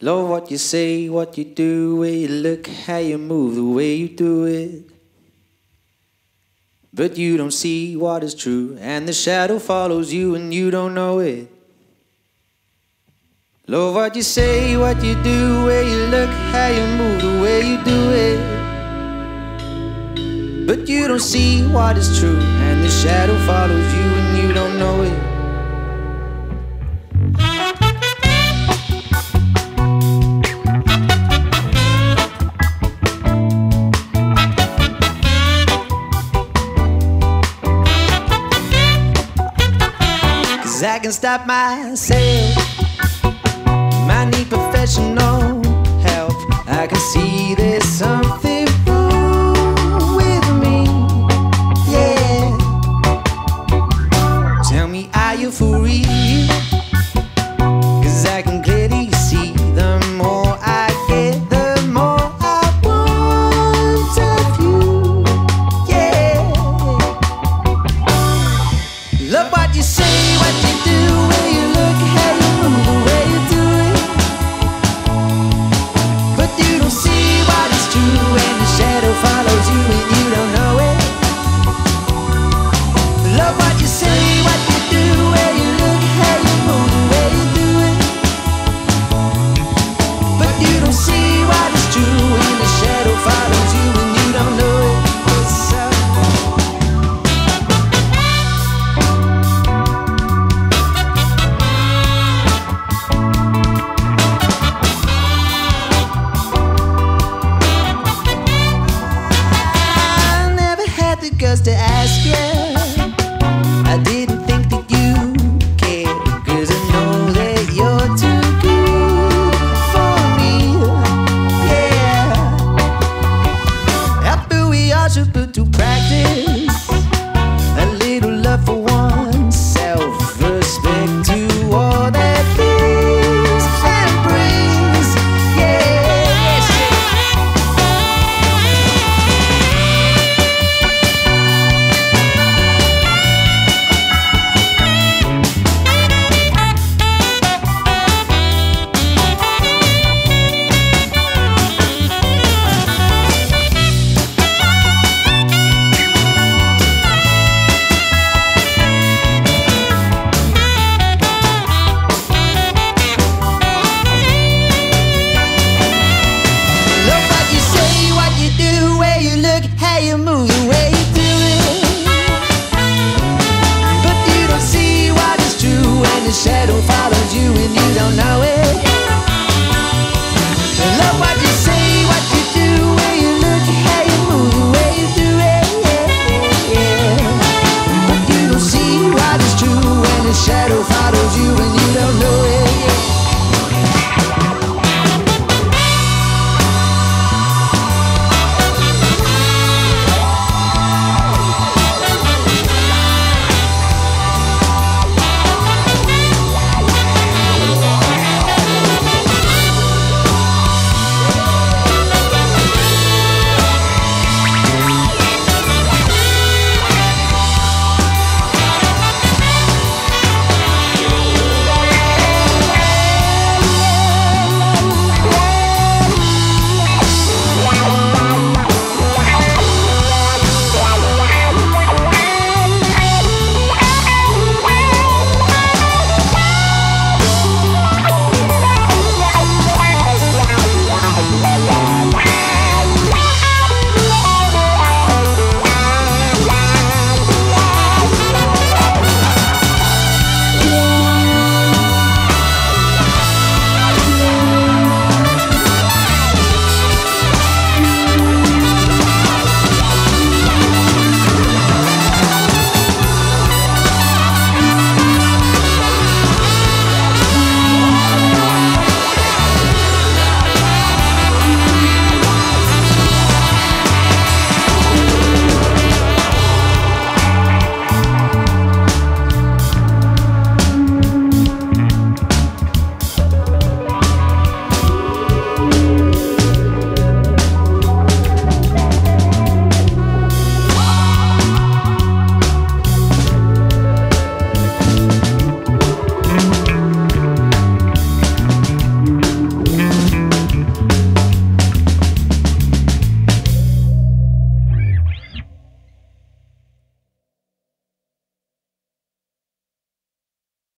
Love what you say, what you do, where you look, how you move, the way you do it. But you don't see what is true, and the shadow follows you, and you don't know it. Love what you say, what you do, where you look, how you move, the way you do it. But you don't see what is true, and the shadow follows you, and you don't know it. Can stop myself.